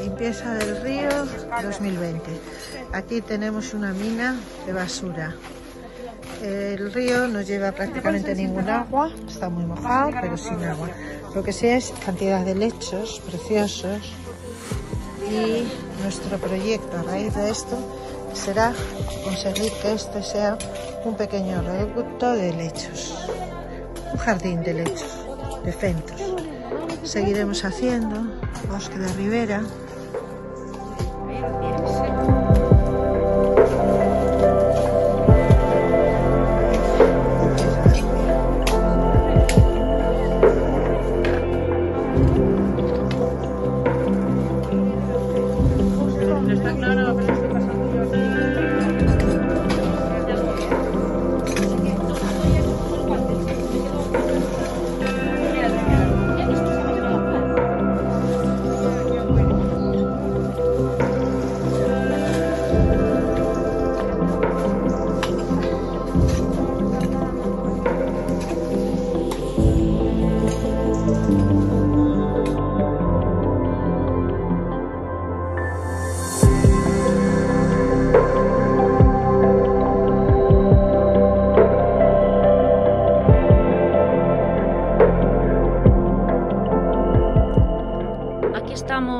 Limpieza del río 2020. Aquí tenemos una mina de basura. El río no lleva prácticamente ningún agua, está muy mojado, pero sin agua. Lo que sí es cantidad de lechos preciosos y nuestro proyecto a raíz de esto será conseguir que este sea un pequeño reducto de lechos, un jardín de lechos, de centros. Seguiremos haciendo bosque de ribera.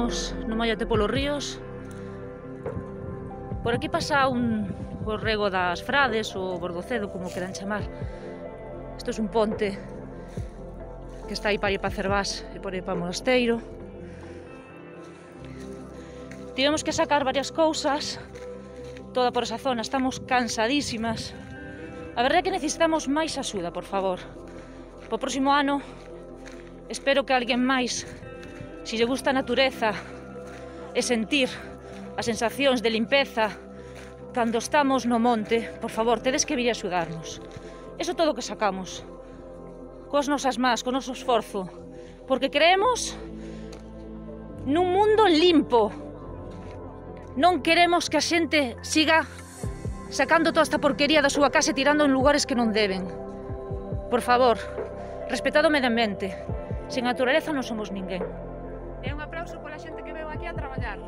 Estamos no mallate polos ríos. Por aquí pasa un o rego das Frades ou Bordocedo, como queran chamar. Isto é un ponte que está aí para ir para Cervás e por aí para Monasteiro. Tivemos que sacar varias cousas toda por esa zona, estamos cansadísimas. A verdade é que necesitamos máis axuda, por favor. Po próximo ano espero que alguén máis Si lle gusta a natureza e sentir as sensacións de limpeza cando estamos no monte, por favor, tedes que vir a axudarnos. Eso todo que sacamos. Coas nosas más, con noso esforzo. Porque creemos nun mundo limpo. Non queremos que a xente siga sacando toda esta porquería da súa casa e tirando en lugares que non deben. Por favor, respetado medio ambiente. Sen naturaleza non somos ninguén. É un aplauso pola xente que veu aquí a traballar.